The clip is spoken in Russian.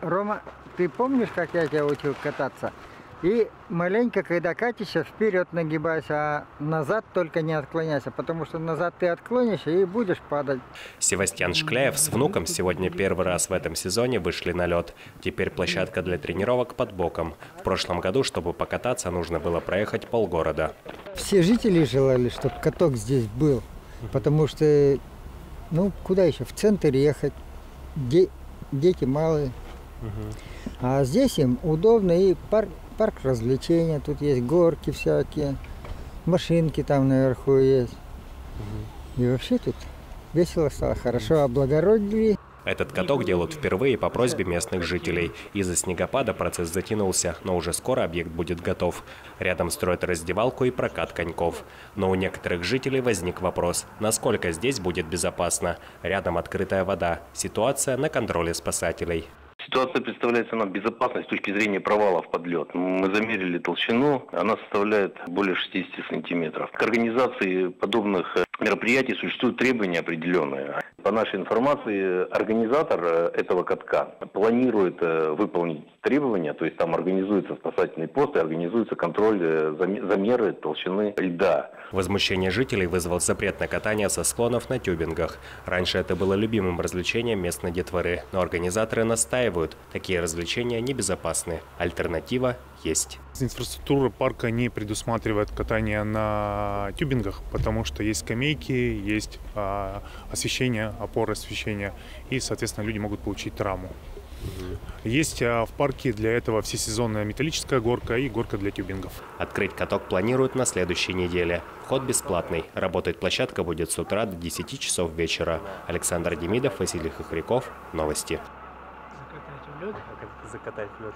Рома, ты помнишь, как я тебя учил кататься? И маленько, когда катишься, вперед нагибайся, а назад только не отклоняйся, потому что назад ты отклонишься и будешь падать. Севастьян Шкляев с внуком сегодня первый раз в этом сезоне вышли на лед. Теперь площадка для тренировок под боком. В прошлом году, чтобы покататься, нужно было проехать полгорода. Все жители желали, чтобы каток здесь был, потому что, ну, куда еще, в центр ехать, де- дети малые. А здесь им удобно и парк, парк развлечения, тут есть горки всякие, машинки там наверху есть. И вообще тут весело стало, хорошо облагородили. Этот каток делают впервые по просьбе местных жителей. Из-за снегопада процесс затянулся, но уже скоро объект будет готов. Рядом строят раздевалку и прокат коньков. Но у некоторых жителей возник вопрос, насколько здесь будет безопасно. Рядом открытая вода. Ситуация на контроле спасателей. Ситуация представляется нам безопасной с точки зрения провалов под лед. Мы замерили толщину, она составляет более 60 сантиметров. К организации подобных э, мероприятий существуют требования определенные. По нашей информации, организатор э, этого катка планирует э, выполнить требования, то есть там организуется спасательный пост и организуется контроль э, заме- замеры толщины льда. Возмущение жителей вызвал запрет на катание со склонов на тюбингах. Раньше это было любимым развлечением местной детворы, но организаторы настаивают, такие развлечения небезопасны. Альтернатива есть. Инфраструктура парка не предусматривает катание на тюбингах, потому что есть скамейки, есть а, освещение, опоры освещения, и, соответственно, люди могут получить травму. Есть а, в парке для этого всесезонная металлическая горка и горка для тюбингов. Открыть каток планируют на следующей неделе. Вход бесплатный. Работать площадка будет с утра до 10 часов вечера. Александр Демидов, Василий Хохряков. Новости. Закатать в лед. Закатать лед